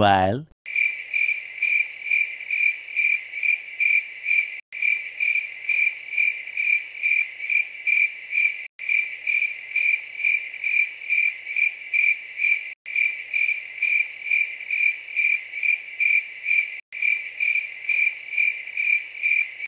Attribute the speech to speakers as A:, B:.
A: Meanwhile